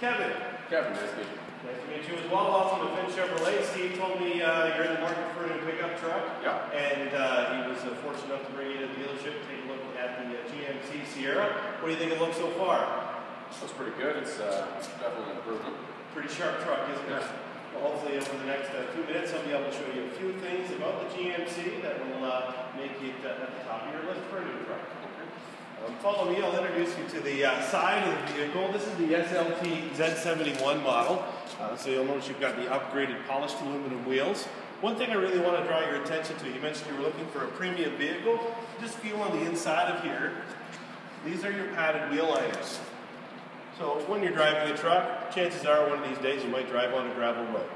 Kevin. Kevin, nice to meet you. Nice to meet you as well. Welcome to Finch Chevrolet. Steve told me uh, you're in the market for a new pickup truck. Yeah. And uh, he was uh, fortunate enough to bring you to the dealership to take a look at the uh, GMC Sierra. What do you think it looks so far? Looks pretty good. It's uh, definitely an improvement. Pretty sharp truck, isn't it? Well, hopefully over the next uh, few minutes I'll be able to show you a few things about the GMC that will uh, make it uh, at the top of your list for a new truck. Um, follow me, I'll introduce you to the uh, side of the vehicle. This is the SLT Z71 model. Uh, so you'll notice you've got the upgraded polished aluminum wheels. One thing I really want to draw your attention to, you mentioned you were looking for a premium vehicle. Just feel on the inside of here, these are your padded wheel liners. So when you're driving a truck, chances are one of these days you might drive on a gravel road.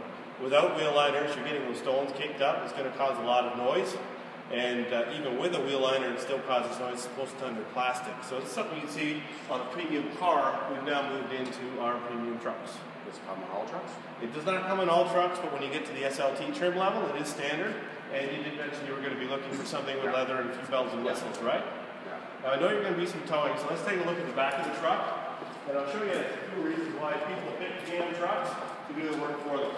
Without wheel liners, you're getting those stones kicked up. It's going to cause a lot of noise. And uh, even with a wheel liner, it still causes noise. It's supposed to under plastic. So it's something you see on a premium car. We've now moved into our premium trucks. Does it come in all trucks? It does not come in all trucks, but when you get to the SLT trim level, it is standard. And you did mention you were going to be looking for something with leather and a few bells and whistles, right? Yeah. Now, I know you're going to be some towing, so let's take a look at the back of the truck. And I'll show you a few reasons why people pick GM trucks to do the work for them.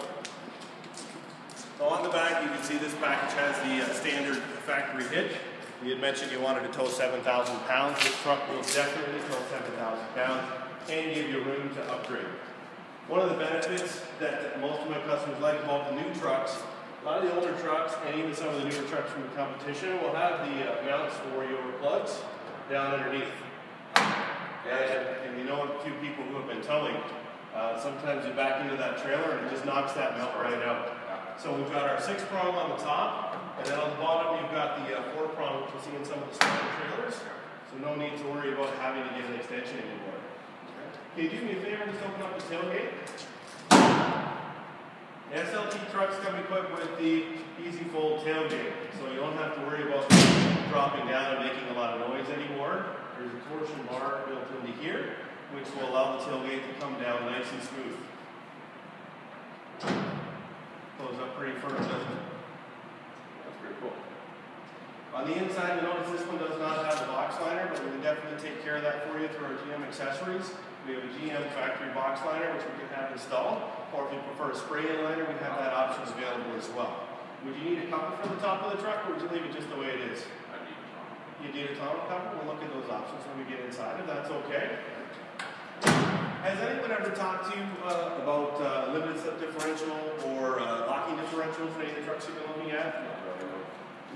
So on the back, you can see this package has the uh, standard factory hitch. You had mentioned you wanted to tow 7,000 pounds. This truck will definitely tow 7,000 pounds and give you room to upgrade. One of the benefits that most of my customers like about the new trucks, a lot of the older trucks and even some of the newer trucks from the competition will have the uh, mounts for your plugs down underneath. And, and you know a few people who have been towing, uh, sometimes you back into that trailer and it just knocks that mount right out. So we've got our six prong on the top, and then on the bottom you've got the uh, four prong, which you'll see in some of the smaller trailers. So no need to worry about having to get an extension anymore. Can you do me a favor and just open up the tailgate? The SLT trucks come equipped with the Easy Fold tailgate, so you don't have to worry about dropping down and making a lot of noise anymore. There's a torsion bar built into here, which will allow the tailgate to come down nice and smooth. Close up pretty firm, doesn't it? That's pretty cool. On the inside, you notice this one does not have a box liner, but we can definitely take care of that for you through our GM accessories. We have a GM factory box liner, which we can have installed, or if you prefer a spray-in liner, we have that option available as well. Would you need a cover for the top of the truck, or would you leave it just the way it is? I need to talk. You need a tonneau cover? We'll look at those options when we get inside, if that's okay. Has anyone ever talked to you uh, about uh, limited slip differential or uh, locking differentials in any of the trucks you've been looking at?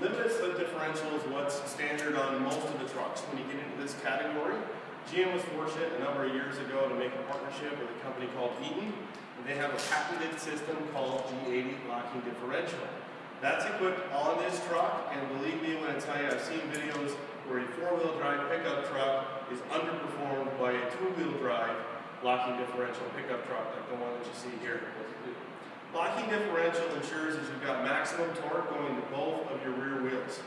Limited slip differential is what's standard on most of the trucks when you get into this category. GM was fortunate a number of years ago to make a partnership with a company called Eaton. And they have a patented system called G80 locking differential. That's equipped on this truck, and believe me when I tell you, I've seen videos where a four-wheel drive pickup truck is underperformed by a two-wheel drive locking differential pickup truck like the one that you see here. Locking differential ensures that you've got maximum torque going to both of your rear wheels.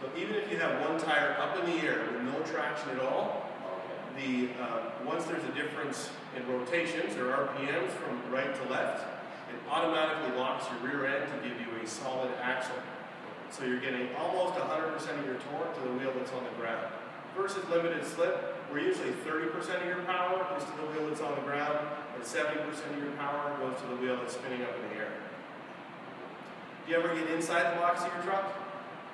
So even if you have one tire up in the air with no traction at all, the uh, once there's a difference in rotations or RPMs from right to left, it automatically locks your rear end to give you a solid axle. So you're getting almost 100% of your torque to the wheel that's on the ground. Versus limited slip, where usually 30% of your power is to the wheel that's on the ground, and 70% of your power goes to the wheel that's spinning up in the air. Do you ever get inside the box of your truck?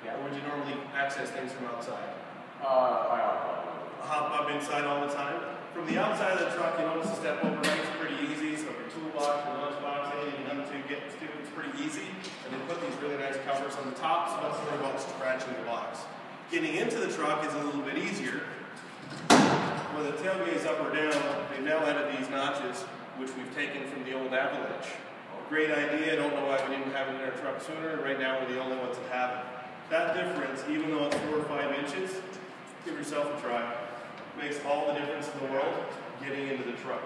Yeah. Or would you normally access things from outside? Uh, I uh, hop up inside all the time. From the outside of the truck, you notice the step over rank's pretty easy. So your toolbox, your lunchbox, anything you need to get to, it's pretty easy. And they put these really nice covers on the top, so don't worry about scratching the box. Getting into the truck is a little bit easier. Whether the is up or down, they've now added these notches, which we've taken from the old Avalanche. Great idea. I don't know why we didn't have it in our truck sooner. Right now, we're the only ones that have it. That difference, even though it's four or five inches, give yourself a try makes all the difference in the world getting into the truck.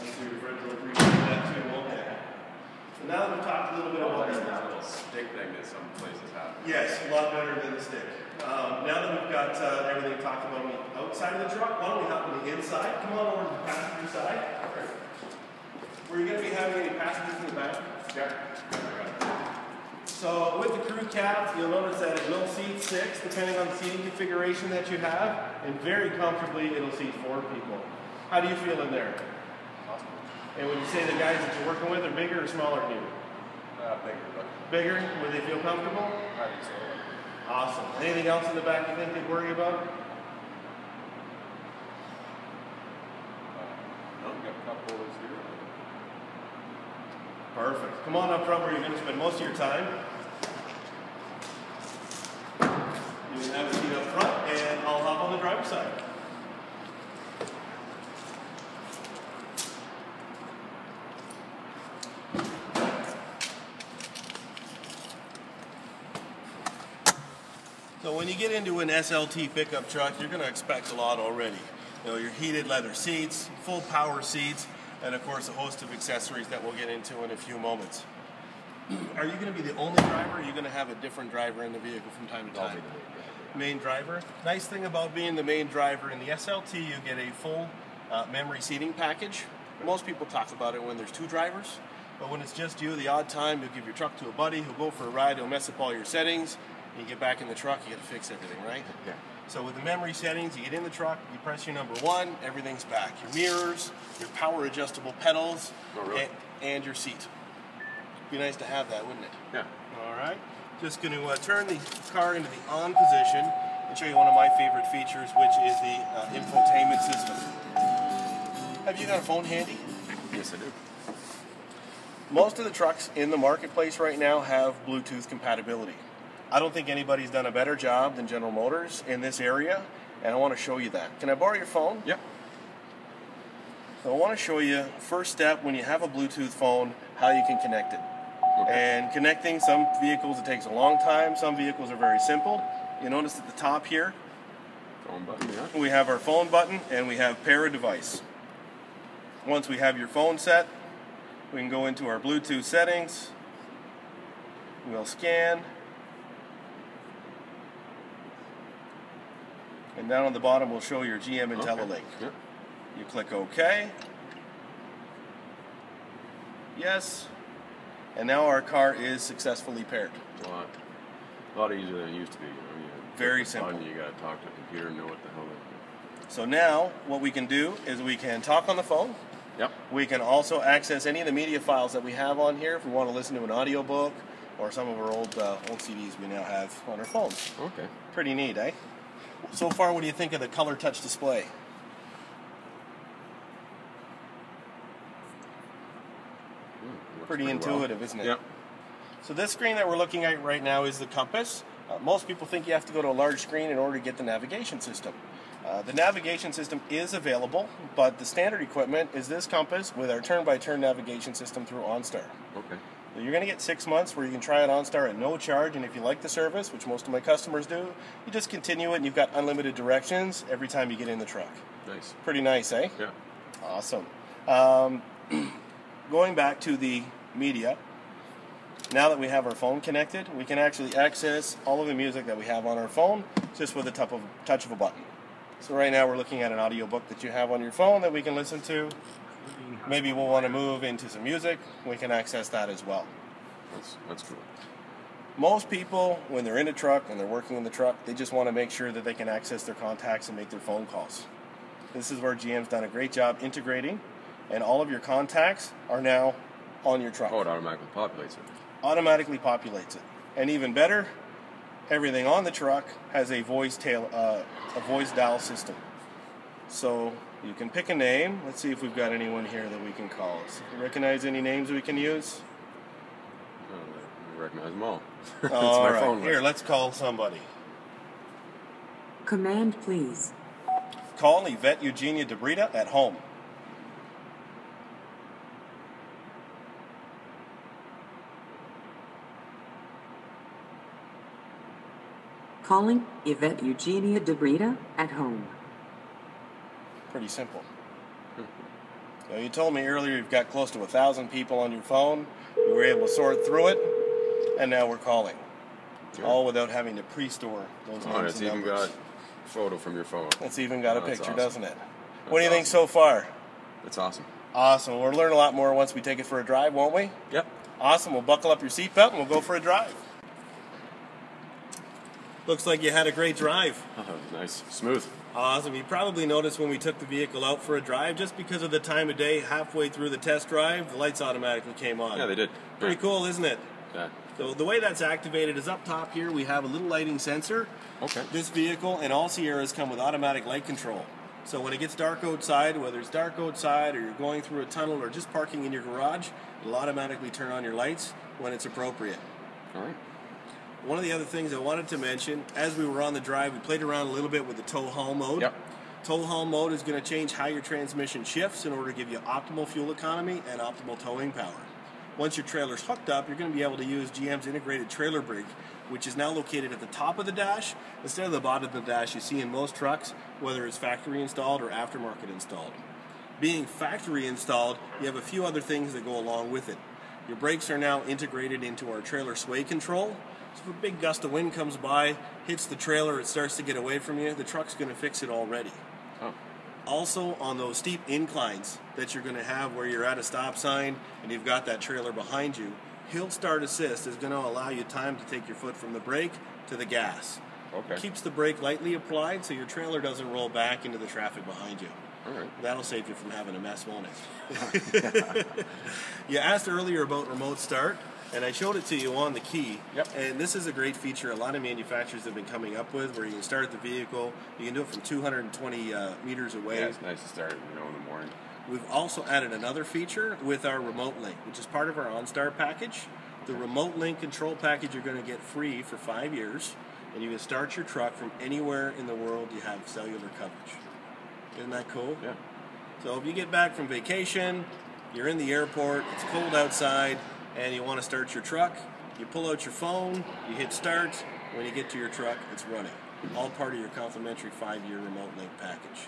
Sure your friends will appreciate that too, won't they? So now that we've talked a little bit about stick thing that some places have. Yes, a lot better than the stick. Um, now that we've got uh, everything talked about on the outside of the truck, why don't we hop on the inside? Come on over to the passenger side. Were you going to be having any passengers in the back? Yeah. So with the crew cab, you'll notice that it will seat six, depending on the seating configuration that you have, and very comfortably it'll seat four people. How do you feel in there? Awesome. And would you say the guys that you're working with are bigger or smaller than you? Uh, bigger, but Bigger? Would they feel comfortable? I think so. Awesome. Anything else in the back you think they'd worry about? Uh, no, we got a couple of here. Perfect. Come on up front where you're going to spend most of your time. You can have a seat up front, and I'll hop on the driver's side. Get into an SLT pickup truck, you're going to expect a lot already. You know, your heated leather seats, full power seats, and of course a host of accessories that we'll get into in a few moments. Are you going to be the only driver? Or are you going to have a different driver in the vehicle from time to time? main driver. Nice thing about being the main driver in the SLT, you get a full uh, memory seating package. Most people talk about it when there's two drivers, but when it's just you, the odd time you'll give your truck to a buddy who'll go for a ride, he'll mess up all your settings, you get back in the truck, you got to fix everything, right? Yeah. So with the memory settings, you get in the truck, you press your number one, everything's back. Your mirrors, your power adjustable pedals, Oh, really? and, and your seat. Be nice to have that, wouldn't it? Yeah. All right. Just going to uh, turn the car into the on position and show you one of my favorite features, which is the uh, infotainment system. Have you got a phone handy? Yes, I do. Most of the trucks in the marketplace right now have Bluetooth compatibility. I don't think anybody's done a better job than General Motors in this area, and I want to show you that. Can I borrow your phone? Yeah. So I want to show you first step when you have a Bluetooth phone, how you can connect it. Okay. And connecting some vehicles it takes a long time. Some vehicles are very simple. You notice at the top here Phone button, yeah. we have our phone button and we have pair a device. Once we have your phone set, we can go into our Bluetooth settings. We'll scan. And down on the bottom we'll show your GM IntelliLink. Okay. Yeah. You click OK. Yes. And now our car is successfully paired. A lot, a lot easier than it used to be. You know, you Very simple. You got to talk to the computer and know what the hell. They So now what we can do is we can talk on the phone. Yep. We can also access any of the media files that we have on here if we want to listen to an audiobook or some of our old uh, old CDs we now have on our phones. Okay. Pretty neat, eh? So far, what do you think of the color touch display? Mm, looks Pretty well. intuitive, isn't it? Yep. So this screen that we're looking at right now is the compass. Uh, most people think you have to go to a large screen in order to get the navigation system. Uh, the navigation system is available, but the standard equipment is this compass with our turn-by-turn navigation system through OnStar. Okay. So you're going to get six months where you can try it OnStar at no charge, and if you like the service, which most of my customers do, you just continue it, and you've got unlimited directions every time you get in the truck. Nice. Pretty nice, eh? Yeah. Awesome. Um, going back to the media, now that we have our phone connected, we can actually access all of the music that we have on our phone just with a touch of, touch of a button. So right now we're looking at an audiobook that you have on your phone that we can listen to. Maybe we'll want to move into some music. We can access that as well. That's that's cool. Most people, when they're in a truck and they're working in the truck, they just want to make sure that they can access their contacts and make their phone calls. This is where GM's done a great job integrating, and all of your contacts are now on your truck. Oh, it automatically populates it. Automatically populates it, and even better, everything on the truck has a voice tail, uh, a voice dial system. So you can pick a name. Let's see if we've got anyone here that we can call. You recognize any names we can use? Recognize them all. It's All my right, phone here, let's call somebody. Command, please. Call Yvette Eugenia DiBrita at home. Calling Yvette Eugenia DiBrita at home. Pretty simple. Now, you told me earlier you've got close to a thousand people on your phone. You were able to sort through it, and now we're calling. Yeah. All without having to pre-store those Oh, names it's even numbers. got photo from your phone. It's even got a Oh, that's picture, awesome. doesn't it? what do you That's think so far? It's awesome. Awesome. We'll learn a lot more once we take it for a drive, won't we? Yep. Awesome. We'll buckle up your seatbelt and we'll go for a drive. Looks like you had a great drive. Oh, nice. Smooth. Awesome. You probably noticed when we took the vehicle out for a drive, just because of the time of day, halfway through the test drive, the lights automatically came on. Yeah, they did. Pretty Yeah. cool, isn't it? Yeah. So the way that's activated is up top here. We have a little lighting sensor. Okay. This vehicle and all Sierras come with automatic light control. So when it gets dark outside, whether it's dark outside or you're going through a tunnel or just parking in your garage, it'll automatically turn on your lights when it's appropriate. All right. One of the other things I wanted to mention, as we were on the drive, we played around a little bit with the tow haul mode. Yep. Tow haul mode is going to change how your transmission shifts in order to give you optimal fuel economy and optimal towing power. Once your trailer's hooked up, you're going to be able to use GM's integrated trailer brake, which is now located at the top of the dash instead of the bottom of the dash you see in most trucks, whether it's factory installed or aftermarket installed. Being factory installed, you have a few other things that go along with it. Your brakes are now integrated into our trailer sway control. So if a big gust of wind comes by, hits the trailer, it starts to get away from you, the truck's going to fix it already. Also, on those steep inclines that you're going to have where you're at a stop sign and you've got that trailer behind you, Hill Start Assist is going to allow you time to take your foot from the brake to the gas. Okay. Keeps the brake lightly applied so your trailer doesn't roll back into the traffic behind you. All right. That'll save you from having a mess, won't it? you asked earlier about remote start, and I showed it to you on the key. Yep. And this is a great feature a lot of manufacturers have been coming up with where you can start the vehicle, you can do it from 220 uh, meters away. Yeah, it's nice to start, you know, in the morning. We've also added another feature with our remote link, which is part of our OnStar package. The remote link control package you're going to get free for five years, and you can start your truck from anywhere in the world you have cellular coverage. Isn't that cool? Yeah. So if you get back from vacation, you're in the airport, it's cold outside, and you want to start your truck, you pull out your phone, you hit start. When you get to your truck, it's running. All part of your complimentary five-year remote link package.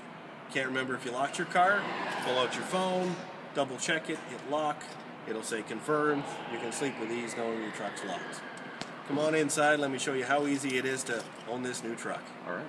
Can't remember if you locked your car? Pull out your phone, double check it, hit lock. It'll say confirmed. You can sleep with ease knowing your truck's locked. Come on inside. Let me show you how easy it is to own this new truck. All right.